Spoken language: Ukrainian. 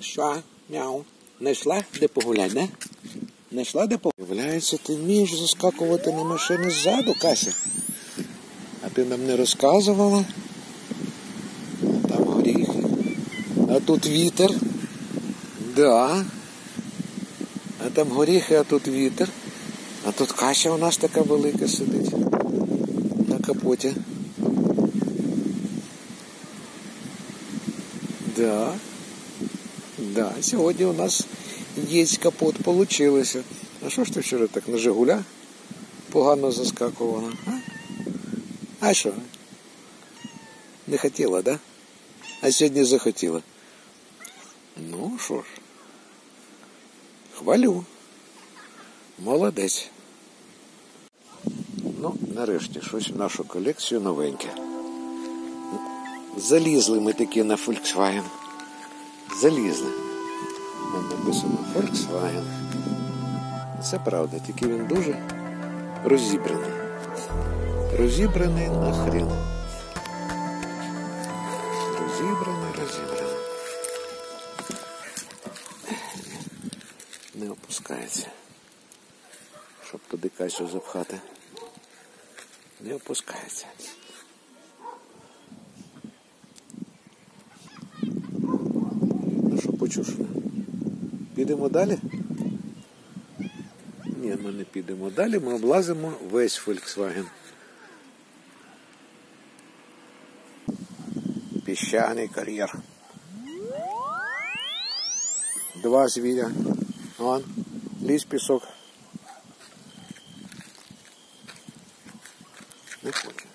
Що? Мяу. Найшла де погулять, не? Найшла де погулять? Виявляється, ти вмієш заскакувати на машини ззаду, Кася. А ти нам не розказувала. Там горіхи. А тут вітер. Да. А там горіхи, а тут вітер. А тут каша у нас така велика сидить. На капоті. Да. Да, сьогодні у нас є капот, получилося. А що ж ти вчора так на Жигуля погано заскакувала? А, а що? Не хотіла, да? А сьогодні захотіла. Ну що ж, хвалю. Молодець. Ну, нарешті, щось в нашу колекцію новеньке. Залізли ми таки на Volkswagen. Залізли. Там написано Volkswagen. Це правда, тільки він дуже розібраний. Розібраний нахрен. Розібраний, розібраний. Не опускається. Щоб туди касю запхати. Не опускається. Ну що почуш? Підемо далі? Ні, ми не підемо далі, ми облазимо весь Volkswagen. Піщаний кар'єр. Два звіря. Вон, ліс пісок. Не хоче.